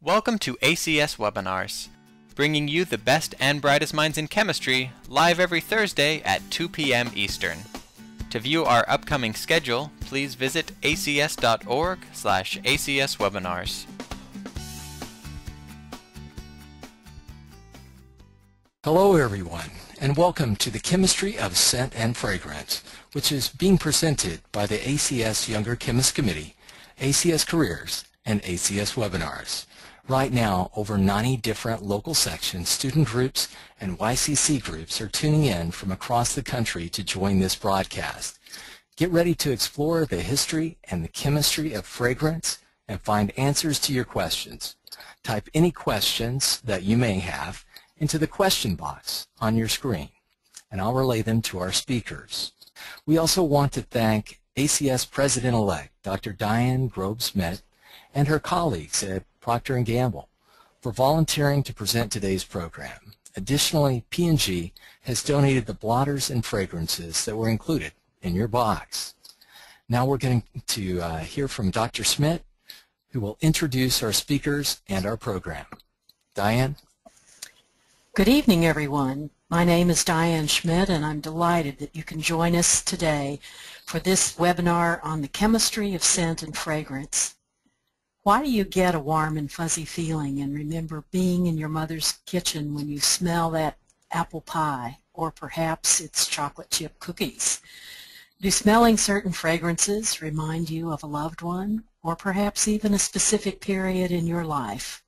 Welcome to ACS Webinars, bringing you the best and brightest minds in chemistry live every Thursday at 2 p.m. Eastern. To view our upcoming schedule, please visit acs.org slash acswebinars. Hello everyone, and welcome to the Chemistry of Scent and Fragrance, which is being presented by the ACS Younger Chemist Committee, ACS Careers, and ACS Webinars. Right now, over 90 different local sections, student groups, and YCC groups are tuning in from across the country to join this broadcast. Get ready to explore the history and the chemistry of fragrance and find answers to your questions. Type any questions that you may have into the question box on your screen, and I'll relay them to our speakers. We also want to thank ACS President-elect Dr. Diane Grobe-Schmidt and her colleagues at Procter & Gamble for volunteering to present today's program. Additionally, P&G has donated the blotters and fragrances that were included in your box. Now we're going to uh, hear from Dr. Schmidt, who will introduce our speakers and our program. Diane? Good evening, everyone. My name is Diane Schmidt, and I'm delighted that you can join us today for this webinar on the chemistry of scent and fragrance. Why do you get a warm and fuzzy feeling and remember being in your mother's kitchen when you smell that apple pie, or perhaps it's chocolate chip cookies? Do smelling certain fragrances remind you of a loved one, or perhaps even a specific period in your life?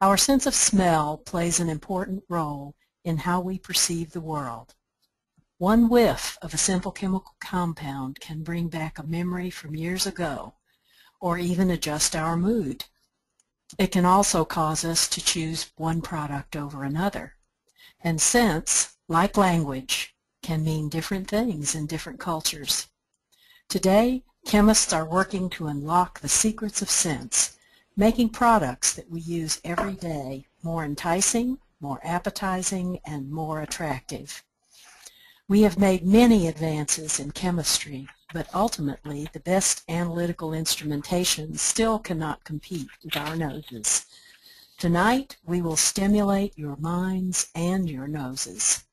Our sense of smell plays an important role in how we perceive the world. One whiff of a simple chemical compound can bring back a memory from years ago or even adjust our mood. It can also cause us to choose one product over another. And scents, like language, can mean different things in different cultures. Today, chemists are working to unlock the secrets of sense, making products that we use every day more enticing, more appetizing, and more attractive. We have made many advances in chemistry but ultimately the best analytical instrumentation still cannot compete with our noses. Tonight we will stimulate your minds and your noses.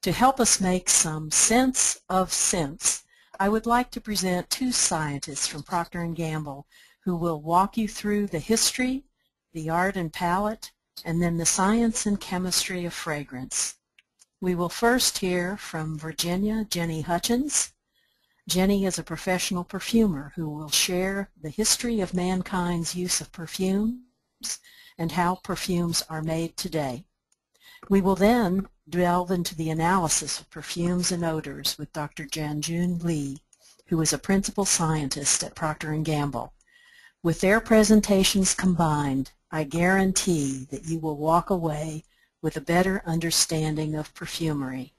To help us make some sense of sense, I would like to present two scientists from Procter & Gamble who will walk you through the history, the art and palette, and then the science and chemistry of fragrance. We will first hear from Virginia Jenny Hutchins, Jenny is a professional perfumer who will share the history of mankind's use of perfumes and how perfumes are made today. We will then delve into the analysis of perfumes and odors with Dr. Junjun Lee, who is a principal scientist at Procter & Gamble. With their presentations combined, I guarantee that you will walk away with a better understanding of perfumery.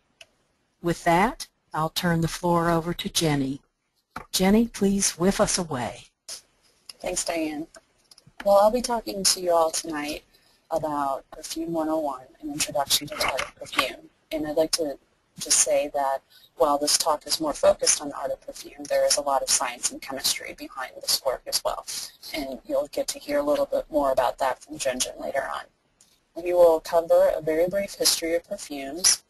With that, I'll turn the floor over to Jenny. Jenny, please whiff us away. Thanks, Diane. Well, I'll be talking to you all tonight about Perfume 101, an introduction to target perfume. And I'd like to just say that while this talk is more focused on the art of perfume, there is a lot of science and chemistry behind this work as well. And you'll get to hear a little bit more about that from Junjun later on. We will cover a very brief history of perfumes,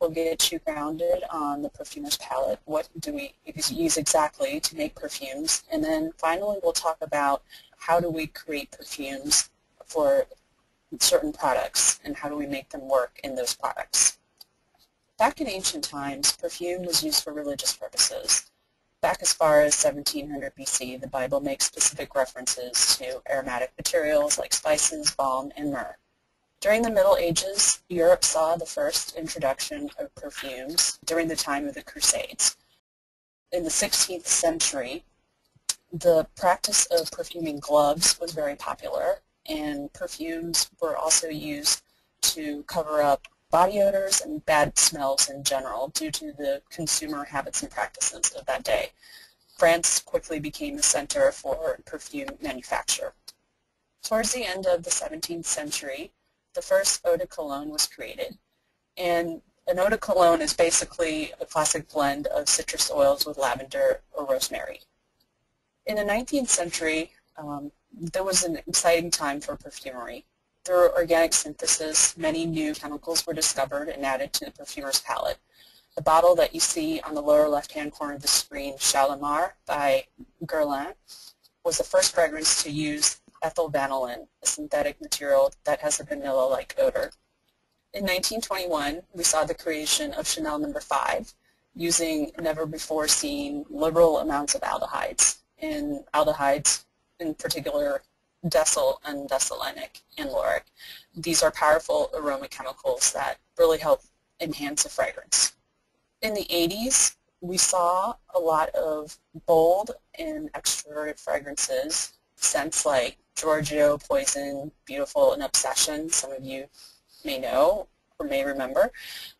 We'll get you grounded on the perfumer's palette. What do we use exactly to make perfumes? And then finally we'll talk about how do we create perfumes for certain products and how do we make them work in those products. Back in ancient times, perfume was used for religious purposes. Back as far as 1700 BC, the Bible makes specific references to aromatic materials like spices, balm, and myrrh. During the Middle Ages, Europe saw the first introduction of perfumes during the time of the Crusades. In the 16th century, the practice of perfuming gloves was very popular, and perfumes were also used to cover up body odors and bad smells in general due to the consumer habits and practices of that day. France quickly became a center for perfume manufacture. Towards the end of the 17th century, the first eau de cologne was created. And an eau de cologne is basically a classic blend of citrus oils with lavender or rosemary. In the 19th century, um, there was an exciting time for perfumery. Through organic synthesis, many new chemicals were discovered and added to the perfumer's palette. The bottle that you see on the lower left-hand corner of the screen, Shalimar by Guerlain, was the first fragrance to use ethyl vanillin, a synthetic material that has a vanilla-like odor. In 1921, we saw the creation of Chanel No. 5 using never-before-seen liberal amounts of aldehydes. In aldehydes, in particular decyl and decylenic and lauric. These are powerful aroma chemicals that really help enhance a fragrance. In the 80s, we saw a lot of bold and extroverted fragrances, scents like Giorgio, Poison, Beautiful, and Obsession, some of you may know or may remember.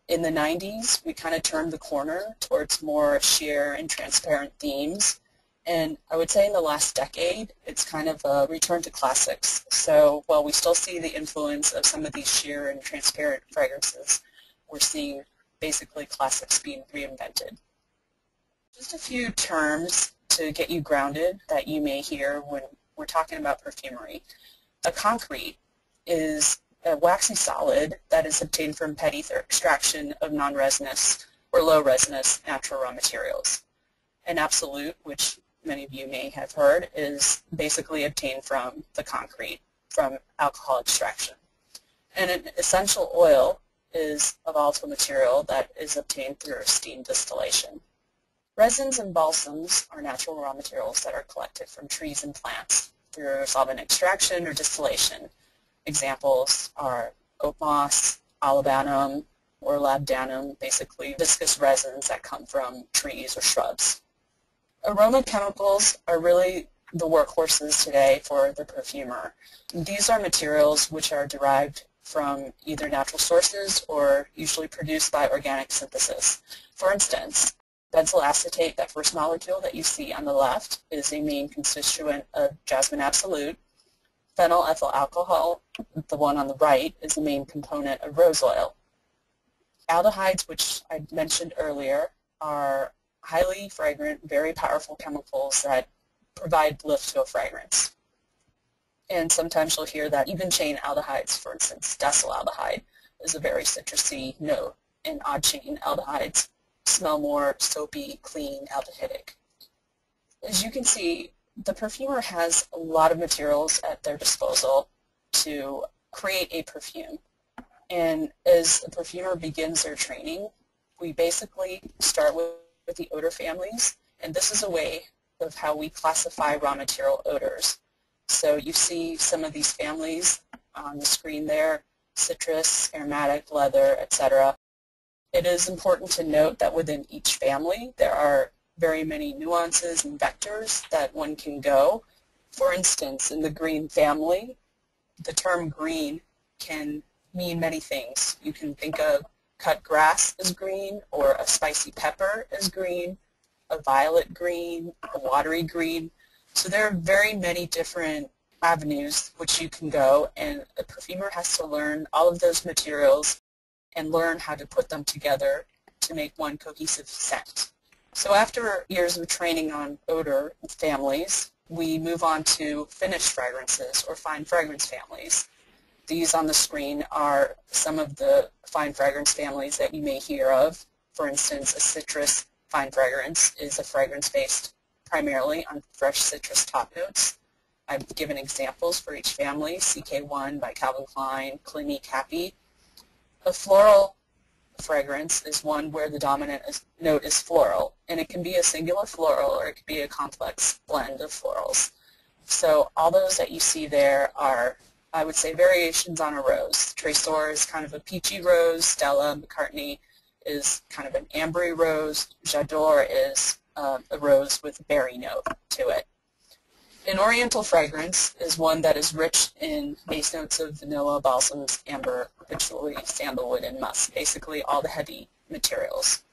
In the 90s, we kind of turned the corner towards more sheer and transparent themes. And I would say in the last decade, it's kind of a return to classics. So while we still see the influence of some of these sheer and transparent fragrances, we're seeing basically classics being reinvented. Just a few terms to get you grounded that you may hear when we're talking about perfumery. A concrete is a waxy solid that is obtained from pet ether extraction of non-resinous or low resinous natural raw materials. An absolute, which many of you may have heard, is basically obtained from the concrete, from alcohol extraction. And an essential oil is a volatile material that is obtained through steam distillation. Resins and balsams are natural raw materials that are collected from trees and plants through solvent extraction or distillation. Examples are oak moss, olibanum, or labdanum, basically viscous resins that come from trees or shrubs. Aroma chemicals are really the workhorses today for the perfumer. These are materials which are derived from either natural sources or usually produced by organic synthesis. For instance, benzyl acetate, that first molecule that you see on the left, is a main constituent of jasmine absolute. Phenyl ethyl alcohol, the one on the right, is the main component of rose oil. Aldehydes, which I mentioned earlier, are highly fragrant, very powerful chemicals that provide lift to a fragrance. And sometimes you'll hear that even chain aldehydes, for instance, decylaldehyde, is a very citrusy note, and odd chain aldehydes smell more soapy, clean, aldehydic. As you can see, the perfumer has a lot of materials at their disposal to create a perfume. And as the perfumer begins their training, we basically start with with the odor families, and this is a way of how we classify raw material odors. So you see some of these families on the screen there, citrus, aromatic, leather, etc. It is important to note that within each family there are very many nuances and vectors that one can go. For instance, in the green family, the term green can mean many things. You can think of cut grass as green or a spicy pepper as green, a violet green, a watery green. So there are very many different avenues which you can go and a perfumer has to learn all of those materials and learn how to put them together to make one cohesive scent. So after years of training on odor families, we move on to finished fragrances or fine fragrance families. These on the screen are some of the fine fragrance families that you may hear of. For instance, a citrus fine fragrance is a fragrance based primarily on fresh citrus top notes. I've given examples for each family, CK1 by Calvin Klein, Clinique Happy. A floral fragrance is one where the dominant is, note is floral, and it can be a singular floral or it can be a complex blend of florals. So all those that you see there are I would say variations on a rose. Tresor is kind of a peachy rose. Stella McCartney is kind of an ambery rose. J'adore is uh, a rose with berry note to it. An oriental fragrance is one that is rich in base notes of vanilla, balsams, amber, patchouli, sandalwood, and musk, basically all the heavy materials.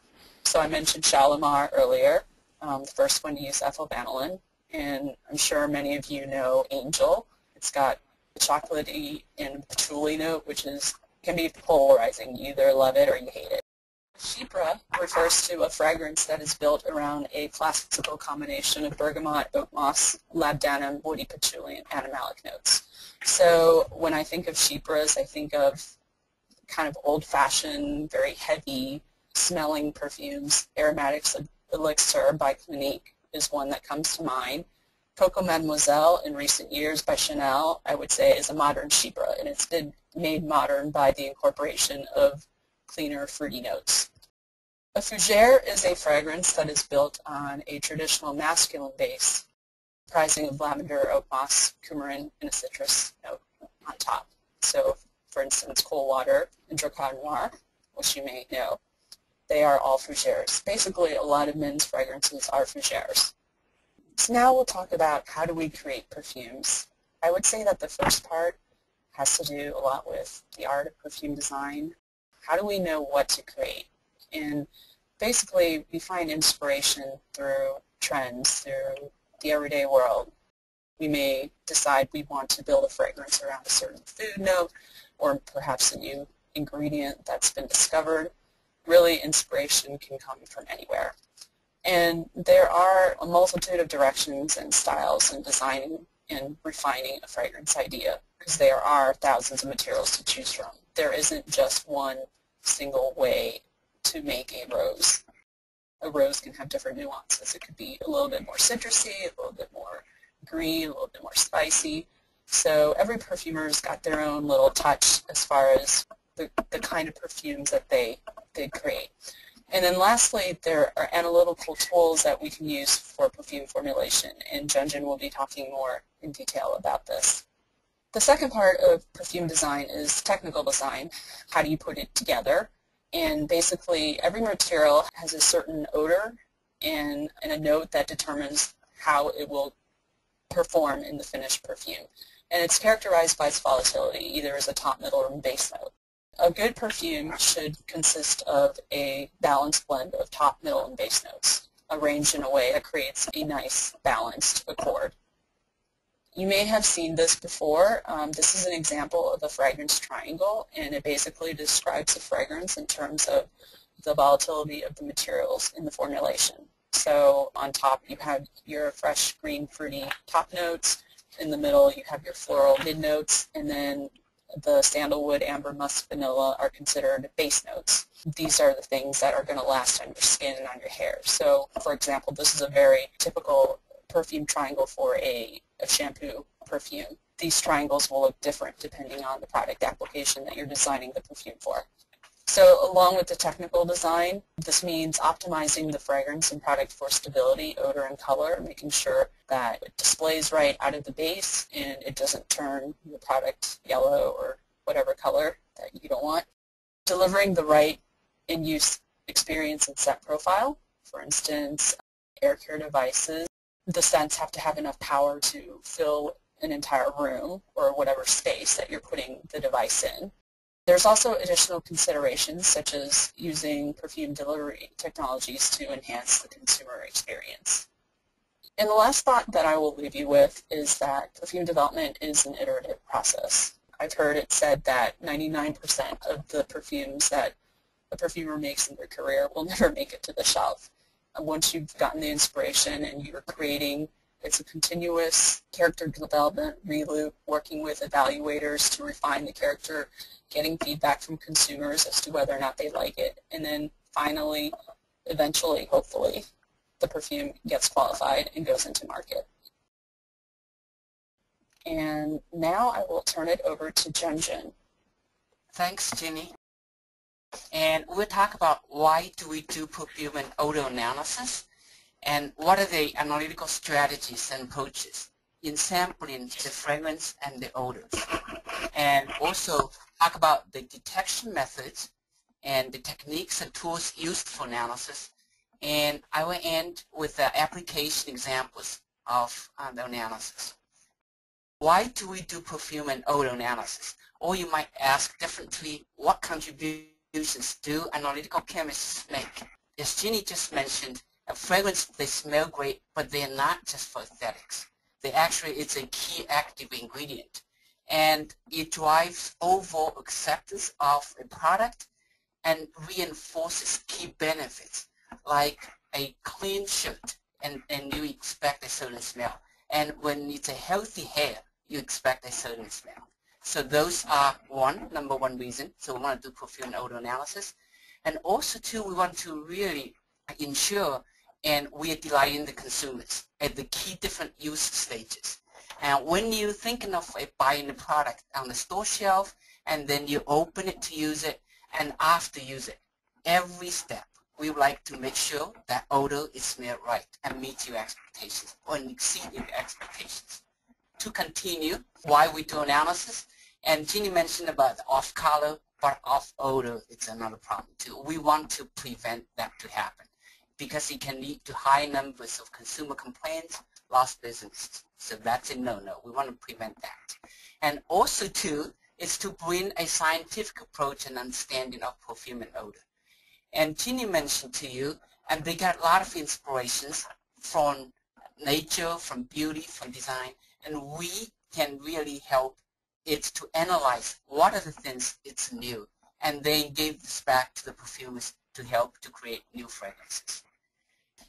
So I mentioned Shalimar earlier, um, the first one to use ethyl vanillin, and I'm sure many of you know Angel. It's got the chocolatey and patchouli note, which is can be polarizing. You either love it or you hate it. Chypre refers to a fragrance that is built around a classical combination of bergamot, oak moss, labdanum, woody patchouli, and animalic notes. So when I think of Chypres, I think of kind of old-fashioned, very heavy smelling perfumes. Aromatics Elixir by Clinique is one that comes to mind. Coco Mademoiselle in recent years by Chanel, I would say, is a modern Chypre, and it's been made modern by the incorporation of cleaner fruity notes. A fougere is a fragrance that is built on a traditional masculine base, comprising of lavender, oak moss, coumarin, and a citrus note on top. So, for instance, Cool Water and Drakkar Noir, which you may know, they are all fougères. Basically, a lot of men's fragrances are fougères. So now we'll talk about how do we create perfumes. I would say that the first part has to do a lot with the art of perfume design. How do we know what to create? And basically, we find inspiration through trends, through the everyday world. We may decide we want to build a fragrance around a certain food note or perhaps a new ingredient that's been discovered. Really, inspiration can come from anywhere. And there are a multitude of directions and styles in designing and refining a fragrance idea because there are thousands of materials to choose from. There isn't just one single way to make a rose. A rose can have different nuances. It could be a little bit more citrusy, a little bit more green, a little bit more spicy. So every perfumer's got their own little touch as far as the, the kind of perfumes that they, they create. And then lastly, there are analytical tools that we can use for perfume formulation, and Junjun will be talking more in detail about this. The second part of perfume design is technical design. How do you put it together? And basically, every material has a certain odor and, and a note that determines how it will perform in the finished perfume. And it's characterized by its volatility, either as a top, middle, or base note. A good perfume should consist of a balanced blend of top, middle, and base notes, arranged in a way that creates a nice balanced accord. You may have seen this before. Um, this is an example of a fragrance triangle, and it basically describes the fragrance in terms of the volatility of the materials in the formulation. So on top you have your fresh green fruity top notes, in the middle you have your floral mid notes, and then the sandalwood, amber, musk, vanilla are considered base notes. These are the things that are going to last on your skin and on your hair. So, for example, this is a very typical perfume triangle for a, a shampoo perfume. These triangles will look different depending on the product application that you're designing the perfume for. So along with the technical design, this means optimizing the fragrance and product for stability, odor, and color, making sure that it displays right out of the base and it doesn't turn the product yellow or whatever color that you don't want. Delivering the right in-use experience and scent profile. For instance, air care devices the scents have to have enough power to fill an entire room or whatever space that you're putting the device in. There's also additional considerations such as using perfume delivery technologies to enhance the consumer experience. And the last thought that I will leave you with is that perfume development is an iterative process. I've heard it said that 99% of the perfumes that a perfumer makes in their career will never make it to the shelf once you've gotten the inspiration and you're creating, it's a continuous character development reloop, working with evaluators to refine the character, getting feedback from consumers as to whether or not they like it, and then finally, eventually, hopefully, the perfume gets qualified and goes into market. And now I will turn it over to Junjun. Thanks, Jenny. And we'll talk about why do we do perfume and odor analysis and what are the analytical strategies and approaches in sampling the fragrance and the odors. And also talk about the detection methods and the techniques and tools used for analysis. And I will end with the application examples of uh, the analysis. Why do we do perfume and odor analysis? Or you might ask differently, what contributes solutions do analytical chemists make? As Ginny just mentioned, a fragrance, they smell great, but they're not just for aesthetics. They actually, it's a key active ingredient. And it drives overall acceptance of a product and reinforces key benefits like a clean shirt and, and you expect a certain smell. And when it's a healthy hair, you expect a certain smell. So those are one, number one reason. So we want to do perfume odor analysis. And also too, we want to really ensure and we are delighting the consumers at the key different use stages. And when you're thinking of uh, buying the product on the store shelf and then you open it to use it and after use it, every step we would like to make sure that odor is smelled right and meet your expectations or exceed your expectations. To continue, why we do analysis, and Ginny mentioned about off color, but off odor, it's another problem too. We want to prevent that to happen because it can lead to high numbers of consumer complaints, lost business. So that's a no-no. We want to prevent that. And also too, is to bring a scientific approach and understanding of perfume and odor. And Ginny mentioned to you, and they got a lot of inspirations from nature, from beauty, from design, and we can really help it to analyze what are the things it's new, and then give this back to the perfumers to help to create new fragrances.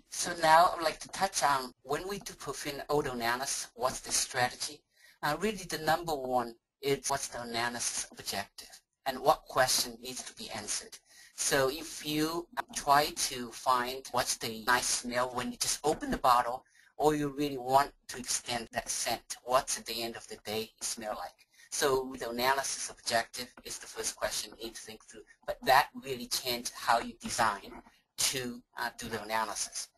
So now I'd like to touch on when we do perfume odor analysis, what's the strategy? Uh, really the number one is what's the analysis objective and what question needs to be answered. So if you try to find what's the nice smell when you just open the bottle, or you really want to extend that scent, what's at the end of the day smell like? So the analysis objective is the first question you need to think through. But that really changed how you design to uh, do the analysis.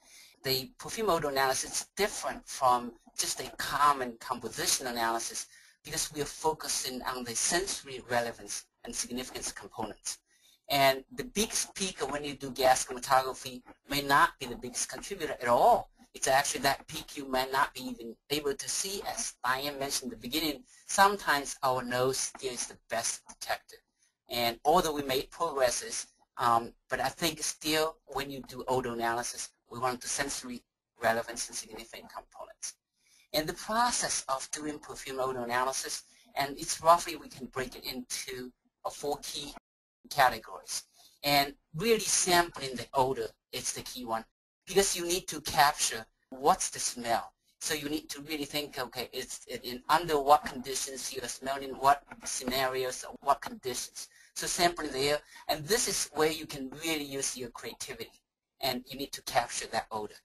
The perfume odor analysis is different from just a common composition analysis because we are focusing on the sensory relevance and significance components. And the biggest peak when you do gas chromatography may not be the biggest contributor at all. It's actually that you may not be even able to see as Diane mentioned in the beginning. Sometimes our nose still is the best detector. And although we made progresses, um, but I think still when you do odor analysis, we want the sensory relevance and significant components. In the process of doing perfume odor analysis, and it's roughly we can break it into four key categories. And really sampling the odor is the key one because you need to capture what's the smell. So you need to really think, okay, it's in under what conditions you're smelling, what scenarios, what conditions. So sampling there, and this is where you can really use your creativity, and you need to capture that odor.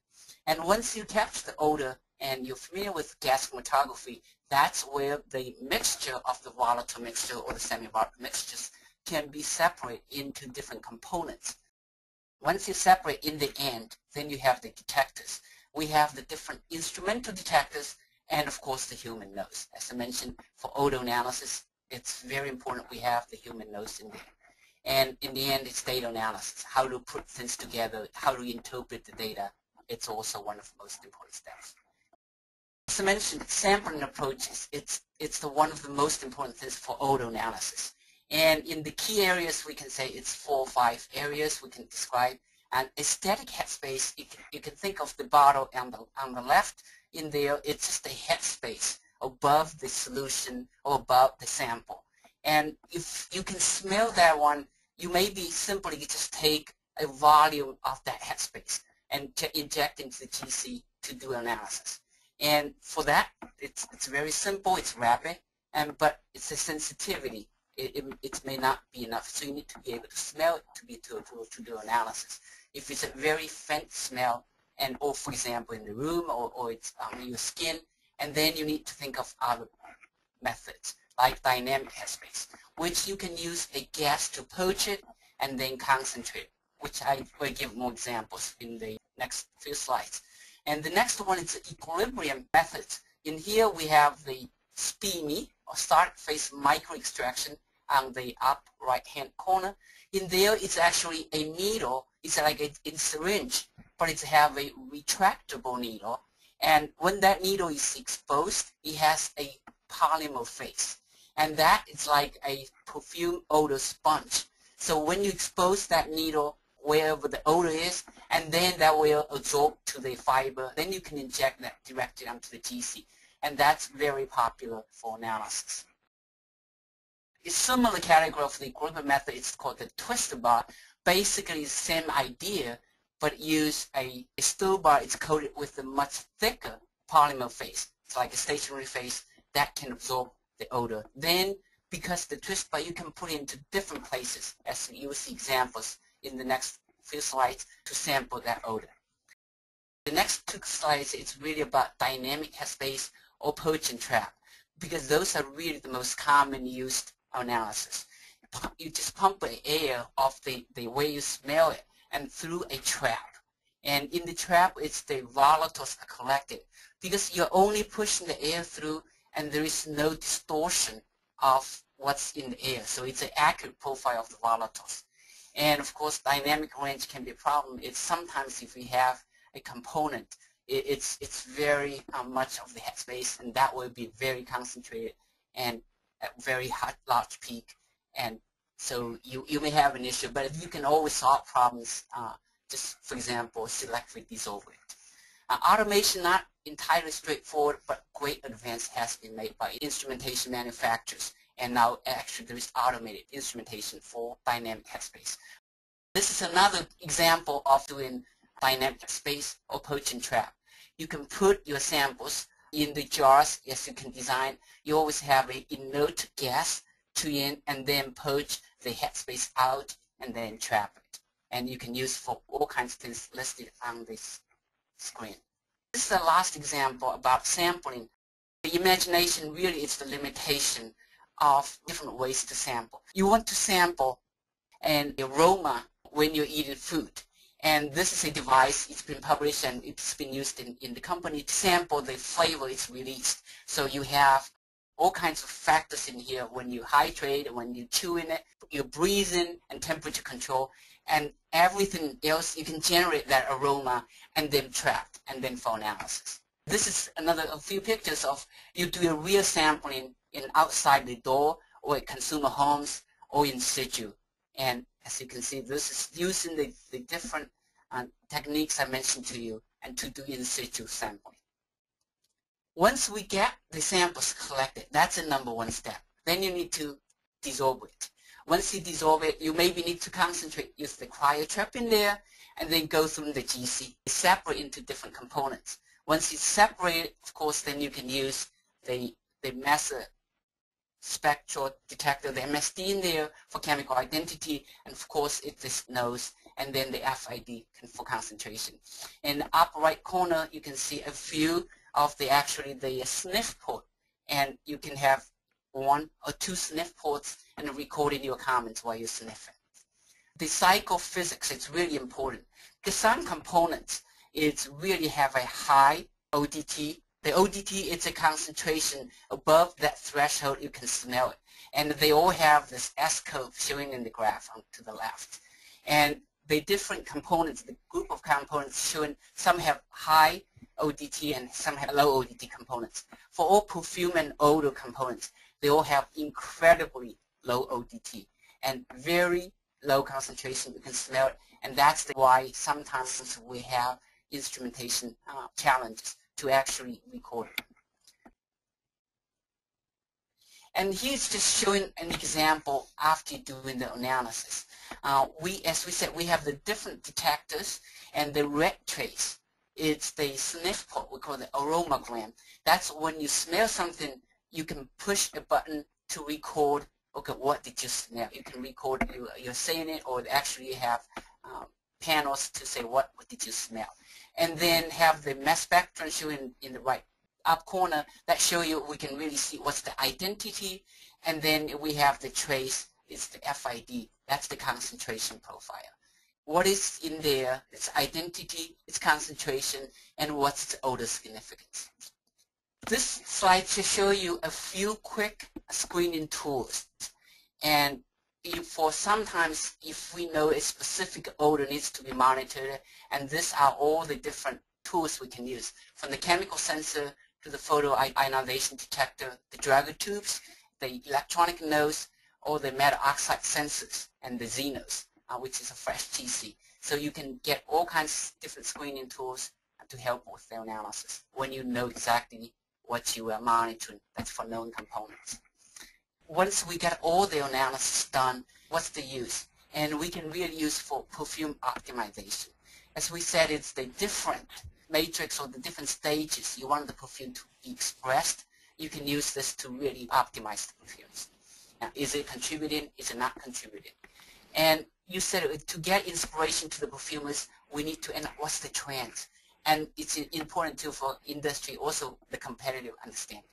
And once you capture the odor, and you're familiar with gas chromatography, that's where the mixture of the volatile mixture or the semi-volatile mixtures can be separated into different components. Once you separate in the end, then you have the detectors. We have the different instrumental detectors and of course the human nose. As I mentioned, for odor analysis, it's very important we have the human nose in there. And in the end, it's data analysis, how to put things together, how to interpret the data. It's also one of the most important steps. As I mentioned, sampling approaches, it's, it's the one of the most important things for odor analysis. And in the key areas, we can say it's four or five areas we can describe. And aesthetic headspace, you can, you can think of the bottle on the, on the left. In there, it's just a headspace above the solution or above the sample. And if you can smell that one, you maybe simply just take a volume of that headspace and inject into the GC to do analysis. And for that, it's, it's very simple, it's rapid, and, but it's a sensitivity it, it, it, may not be enough. So you need to be able to smell it to be to, to, to do analysis. If it's a very faint smell, and or for example in the room or, or it's um, on your skin, and then you need to think of other methods like dynamic headspace, which you can use a gas to purge it and then concentrate, which I will give more examples in the next few slides. And the next one is equilibrium method. In here we have the SPME, or solid phase micro extraction on the up right hand corner. In there it's actually a needle, it's like a, a syringe, but it have a retractable needle. And when that needle is exposed, it has a polymer face. And that is like a perfume odor sponge. So when you expose that needle wherever the odor is, and then that will absorb to the fiber, then you can inject that directly onto the GC and that's very popular for analysis. It's similar category of the equilibrium method. It's called the Twister bar. Basically, the same idea, but use a, a steel bar. It's coated with a much thicker polymer face. It's like a stationary phase that can absorb the odor. Then, because the twist bar, you can put it into different places, as you will see examples in the next few slides to sample that odor. The next two slides is really about dynamic headspace or purge and trap because those are really the most common used analysis. You just pump the air off the, the way you smell it and through a trap. And in the trap, it's the volatiles are collected because you're only pushing the air through and there is no distortion of what's in the air. So it's an accurate profile of the volatiles. And of course, dynamic range can be a problem. It's sometimes if we have a component, it, it's it's very um, much of the headspace, and that will be very concentrated and at very hot, large peak. And so you, you may have an issue, but if you can always solve problems, uh, just for example, selectively dissolve it. Uh, automation not entirely straightforward, but great advance has been made by instrumentation manufacturers. And now actually there is automated instrumentation for dynamic headspace. This is another example of doing dynamic space or purge and trap. You can put your samples in the jars as you can design. You always have a inert gas to in and then purge the headspace out and then trap it. And you can use for all kinds of things listed on this screen. This is the last example about sampling. The imagination really is the limitation of different ways to sample. You want to sample an aroma when you're eating food. And this is a device, it's been published and it's been used in, in the company to sample the flavor it's released. So you have all kinds of factors in here when you hydrate, when you chew in it, your breathing and temperature control, and everything else, you can generate that aroma and then trap and then for analysis. This is another a few pictures of you do a real sampling in outside the door or at consumer homes or in situ. And as you can see, this is using the, the different uh, techniques I mentioned to you and to do in situ sampling. Once we get the samples collected, that's the number one step. Then you need to dissolve it. Once you dissolve it, you maybe need to concentrate, use the cryotrap in there, and then go through the GC, separate into different components. Once you separate, of course, then you can use the, the method spectral detector, the MSD in there for chemical identity, and of course it this nose, and then the FID for concentration. In the upper right corner, you can see a few of the actually the sniff port, and you can have one or two sniff ports and recording your comments while you're sniffing. The psychophysics is really important because some components it's really have a high ODT the ODT is a concentration above that threshold, you can smell it. And they all have this S-curve showing in the graph on to the left. And the different components, the group of components showing some have high ODT and some have low ODT components. For all perfume and odor components, they all have incredibly low ODT and very low concentration. You can smell it, and that's why sometimes we have instrumentation uh, challenges to actually record it. And here's just showing an example after doing the analysis. Uh, we, as we said, we have the different detectors and the red trace. It's the sniff port, we call the aromagram. That's when you smell something, you can push a button to record, okay, what did you smell? You can record, you, you're saying it, or actually have um, panels to say what, what did you smell and then have the mass spectrum showing in the right up corner that show you we can really see what's the identity and then we have the trace it's the FID that's the concentration profile. What is in there its identity its concentration and what's its odor significance? This slide to show you a few quick screening tools and if for sometimes if we know a specific odor needs to be monitored, and these are all the different tools we can use, from the chemical sensor to the photo ionization detector, the Drager tubes, the electronic nose, or the metal oxide sensors, and the zNose, uh, which is a fresh TC. So you can get all kinds of different screening tools to help with the analysis when you know exactly what you are monitoring. That's for known components. Once we get all the analysis done, what's the use? And we can really use for perfume optimization. As we said, it's the different matrix or the different stages you want the perfume to be expressed. You can use this to really optimize the perfumes. Now, is it contributing? Is it not contributing? And you said to get inspiration to the perfumers, we need to, and what's the trend? And it's important too for industry, also the competitive understanding.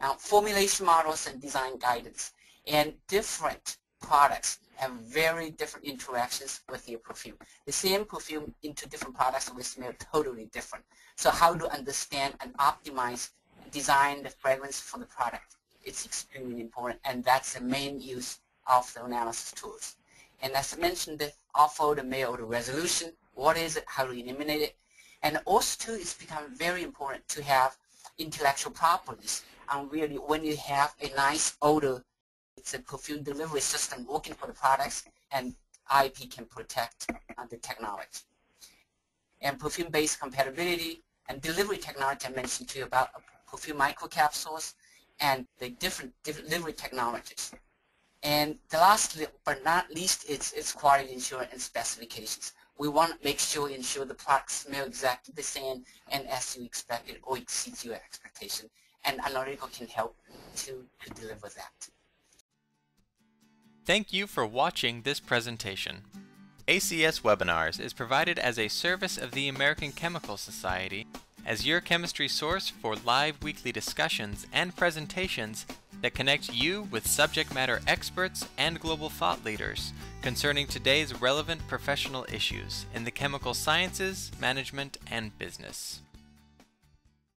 Now, formulation models and design guidance. And different products have very different interactions with your perfume. The same perfume into different products will smell totally different. So how to understand and optimize, design the fragrance for the product. It's extremely important, and that's the main use of the analysis tools. And as I mentioned, the offer the mail the resolution, what is it, how to eliminate it. And also too, it's become very important to have intellectual properties. And really, when you have a nice odor, it's a perfume delivery system working for the products, and IP can protect uh, the technology. And perfume-based compatibility and delivery technology I mentioned to you about perfume microcapsules and the different delivery technologies. And the last but not least is, is quality assurance and specifications. We want to make sure ensure the products smell exactly the same and as you expected or exceeds your expectation. And Analytical can help to, to deliver that. Thank you for watching this presentation. ACS Webinars is provided as a service of the American Chemical Society as your chemistry source for live weekly discussions and presentations that connect you with subject matter experts and global thought leaders concerning today's relevant professional issues in the chemical sciences, management, and business.